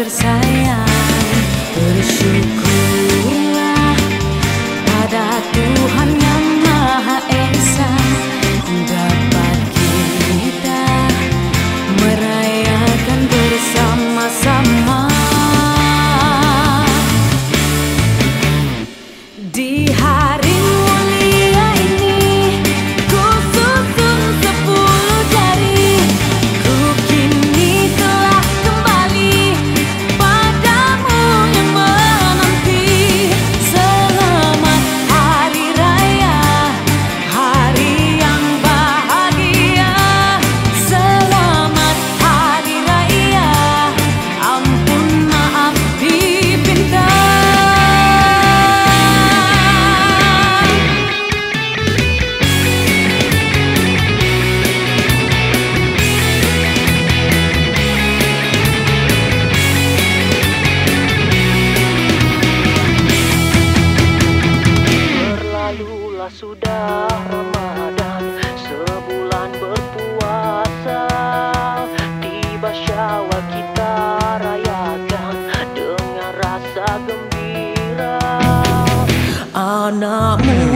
tersayang. Terus Bahasa kita rayakan dengan rasa gembira. Anakmu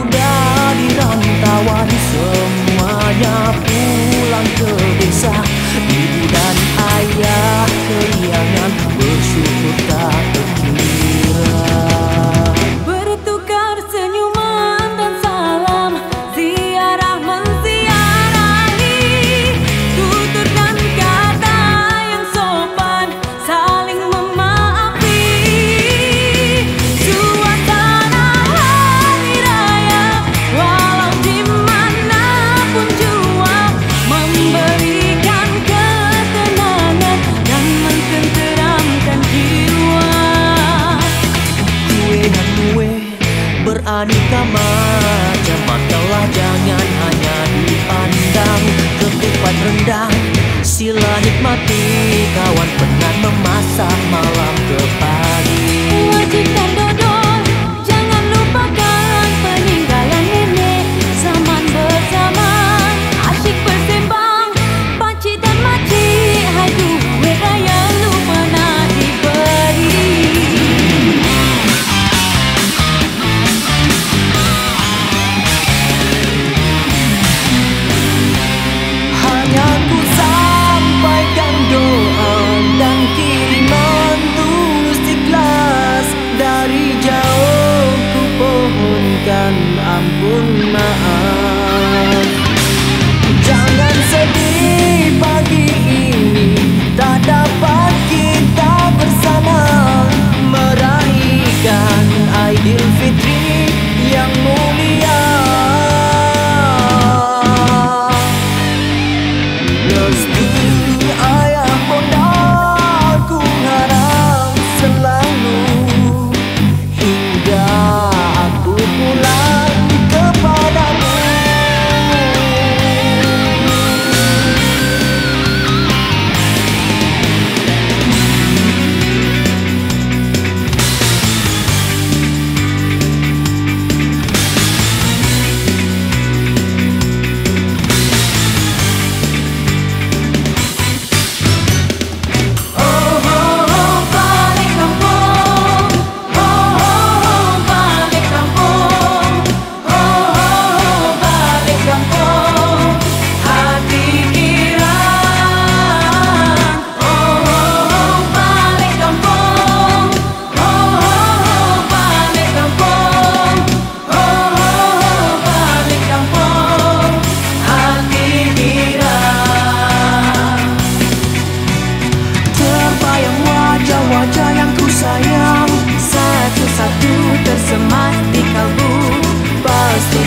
di kamar Cermatkanlah jangan hanya dipandang. Ketupat rendang Sila nikmati kawan penat memasak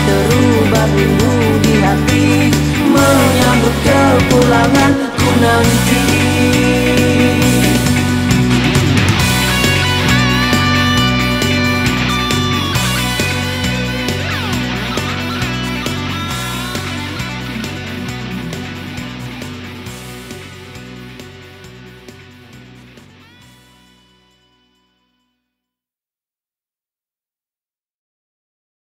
terubah rindu di hati Menyambut kepulangan ku nanti.